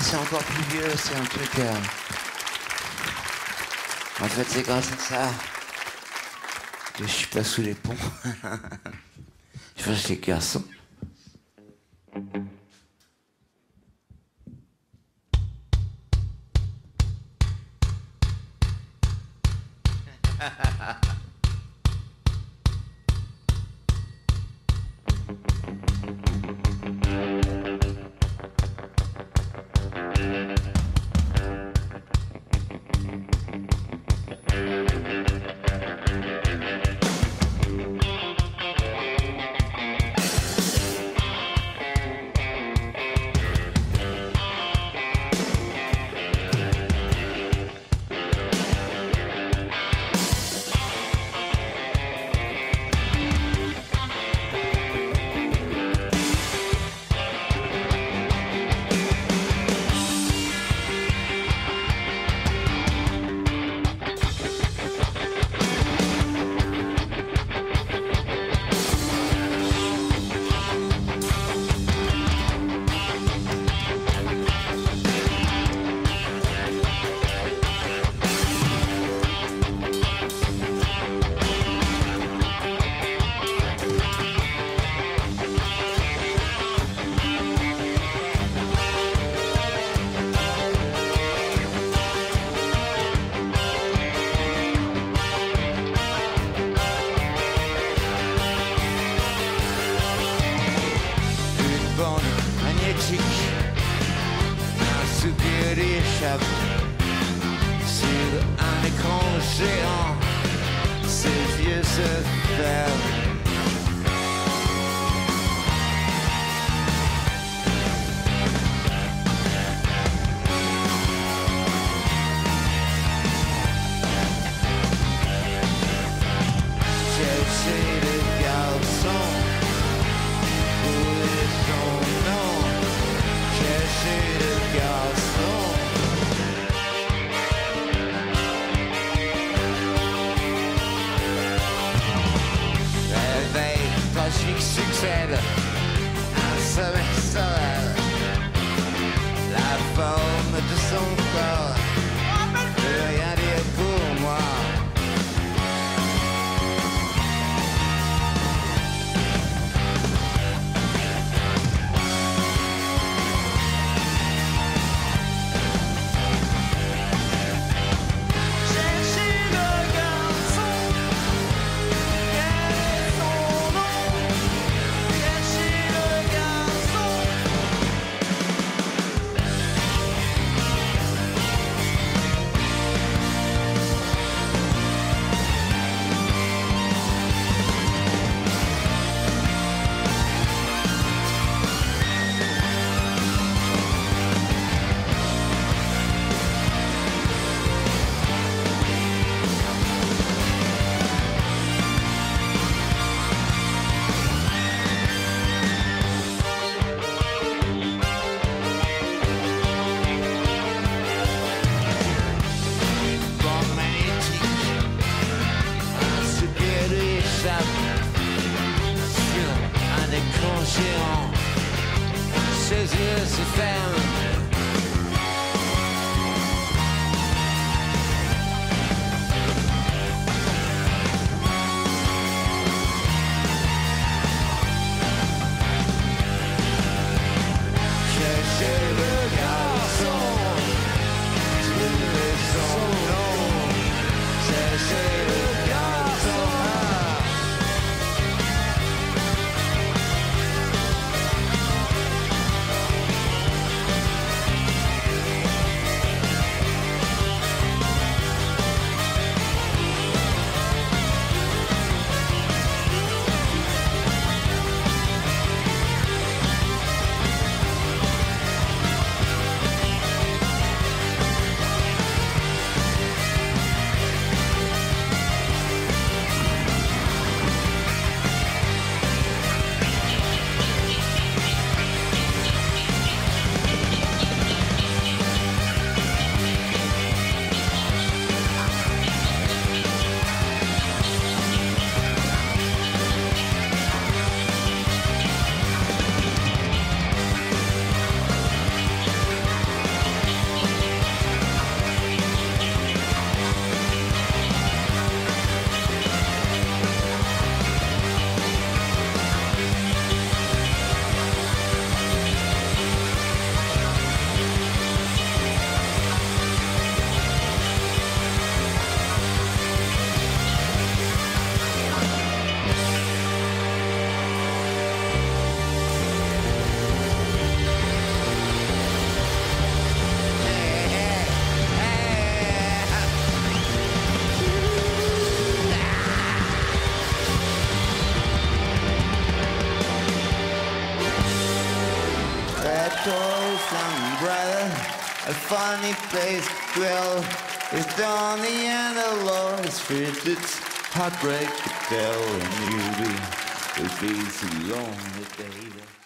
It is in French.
c'est encore plus vieux, c'est un truc. euh, En fait, c'est grâce à ça que je suis pas sous les ponts. je fasse les garçons. sur un écran géant. Ses yeux se ferment. Succède Un sauvage La forme Ses yeux se ferment. a funny place. Well, it's Donnie and the Lawrence Fitz. It's heartbreak to tell, and you will be so long, baby.